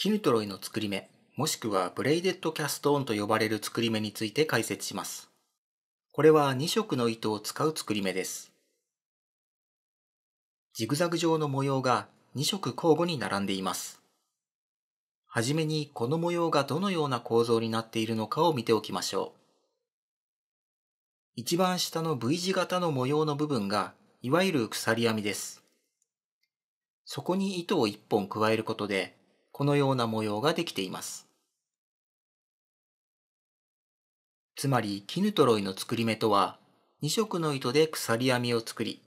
キヌトロイの作り目、もしくはブレイデッドキャストオンと呼ばれる作り目について解説します。これは2色の糸を使う作り目です。ジグザグ状の模様が2色交互に並んでいます。はじめにこの模様がどのような構造になっているのかを見ておきましょう。一番下の V 字型の模様の部分がいわゆる鎖編みです。そこに糸を1本加えることでこのような模様ができています。つまりキヌトロイの作り目とは2色の糸で鎖編みを作り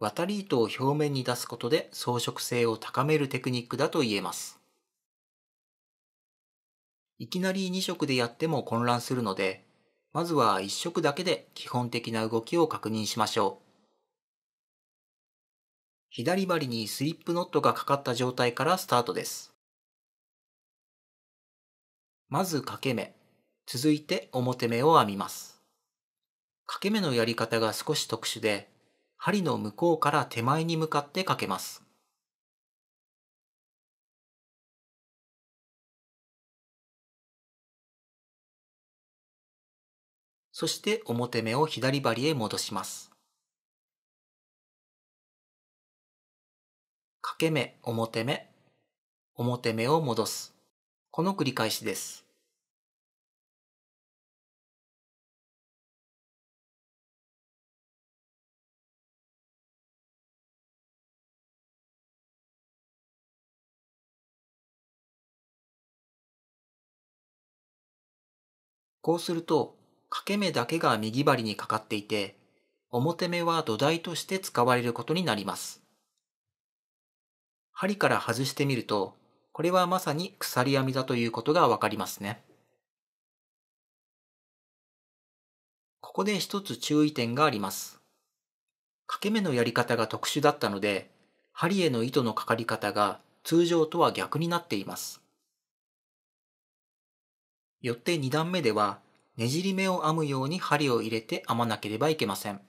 渡り糸を表面に出すことで装飾性を高めるテクニックだと言えます。いきなり2色でやっても混乱するので、まずは1色だけで基本的な動きを確認しましょう。左針にスリップノットがかかった状態からスタートです。まず掛け目、続いて表目を編みます。掛け目のやり方が少し特殊で、針の向こうから手前に向かってかけます。そして表目を左針へ戻します。掛け目、表目、表目を戻す。この繰り返しです。こうすると、掛け目だけが右針にかかっていて、表目は土台として使われることになります。針から外してみると、これはまさに鎖編みだということがわかりますね。ここで一つ注意点があります。掛け目のやり方が特殊だったので、針への糸のかかり方が通常とは逆になっています。よって2段目ではねじり目を編むように針を入れて編まなければいけません。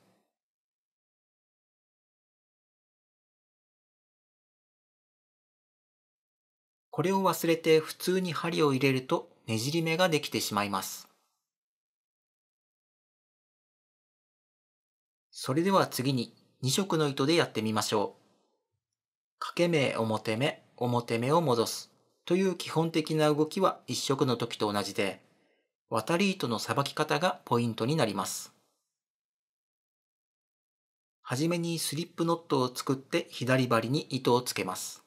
これを忘れて普通に針を入れるとねじり目ができてしまいます。それでは次に2色の糸でやってみましょう。掛け目、表目、表目を戻すという基本的な動きは1色の時と同じで、渡り糸のさばき方がポイントになります。はじめにスリップノットを作って左針に糸をつけます。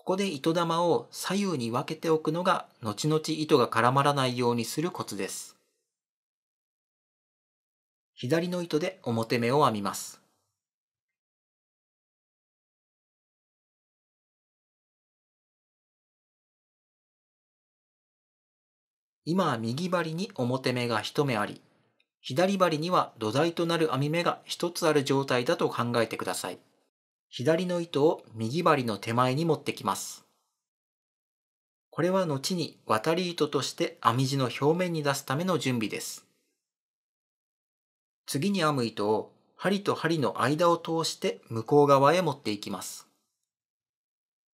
ここで糸玉を左右に分けておくのが後々糸が絡まらないようにするコツです。左の糸で表目を編みます。今右針に表目が一目あり、左針には土台となる編み目が一つある状態だと考えてください。左の糸を右針の手前に持ってきます。これは後に渡り糸として編み地の表面に出すための準備です。次に編む糸を針と針の間を通して向こう側へ持っていきます。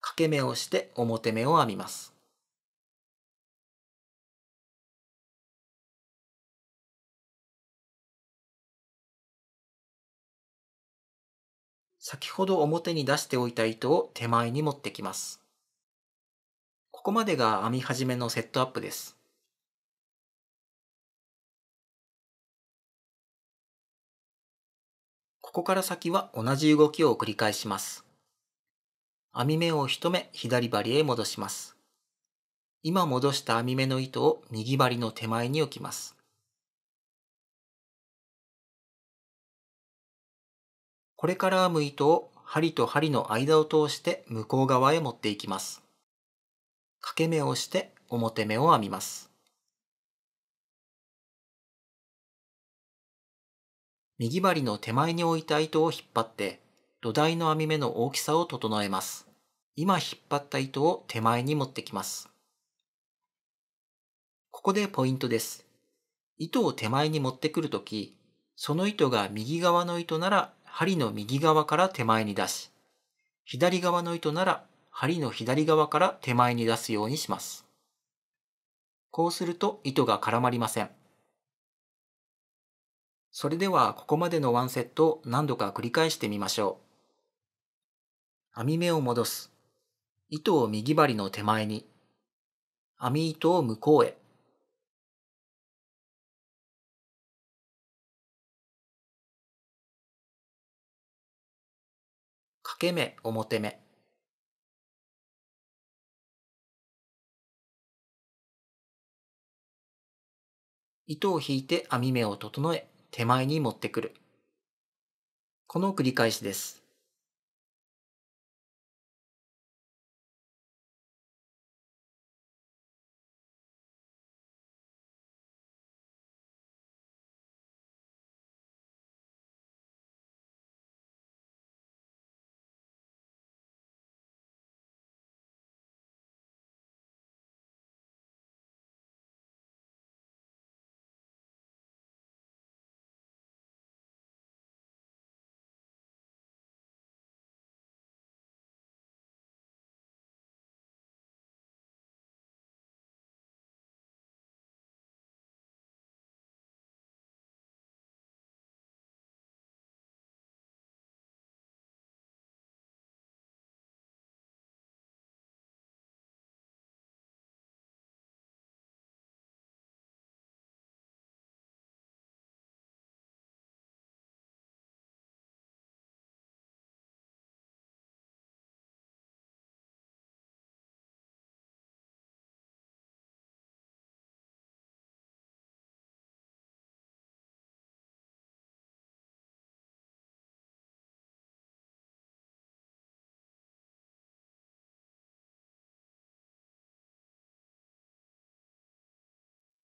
掛け目をして表目を編みます。先ほど表に出しておいた糸を手前に持ってきます。ここまでが編み始めのセットアップです。ここから先は同じ動きを繰り返します。編み目を一目左針へ戻します。今戻した編み目の糸を右針の手前に置きます。これから編む糸を針と針の間を通して向こう側へ持っていきます。掛け目をして表目を編みます。右針の手前に置いた糸を引っ張って土台の編み目の大きさを整えます。今引っ張った糸を手前に持ってきます。ここでポイントです。糸を手前に持ってくるとき、その糸が右側の糸なら針の右側から手前に出し、左側の糸なら針の左側から手前に出すようにします。こうすると糸が絡まりません。それではここまでのワンセットを何度か繰り返してみましょう。編み目を戻す。糸を右針の手前に。編み糸を向こうへ。け目表目。糸を引いて編み目を整え、手前に持ってくる。この繰り返しです。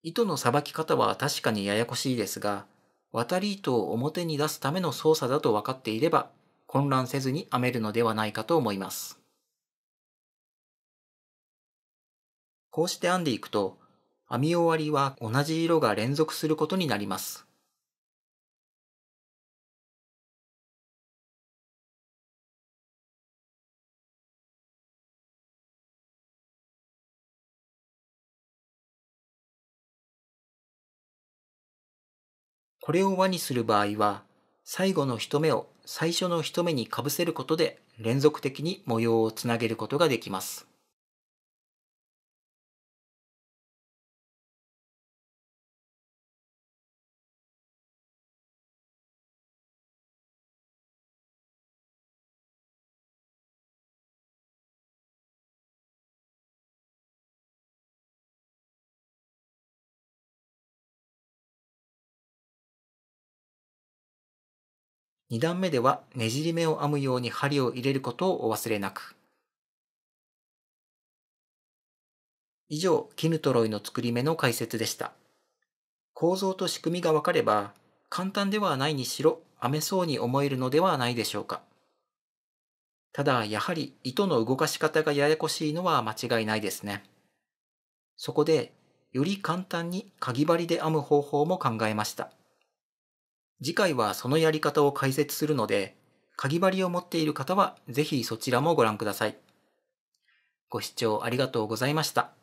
糸のさばき方は確かにややこしいですが、渡り糸を表に出すための操作だと分かっていれば、混乱せずに編めるのではないかと思います。こうして編んでいくと、編み終わりは同じ色が連続することになります。これを輪にする場合は、最後の一目を最初の一目にかぶせることで連続的に模様をつなげることができます。2段目ではねじり目を編むように針を入れることをお忘れなく。以上、絹トロイの作り目の解説でした。構造と仕組みがわかれば、簡単ではないにしろ編めそうに思えるのではないでしょうか。ただ、やはり糸の動かし方がややこしいのは間違いないですね。そこで、より簡単にかぎ針で編む方法も考えました。次回はそのやり方を解説するので、かぎ針を持っている方はぜひそちらもご覧ください。ご視聴ありがとうございました。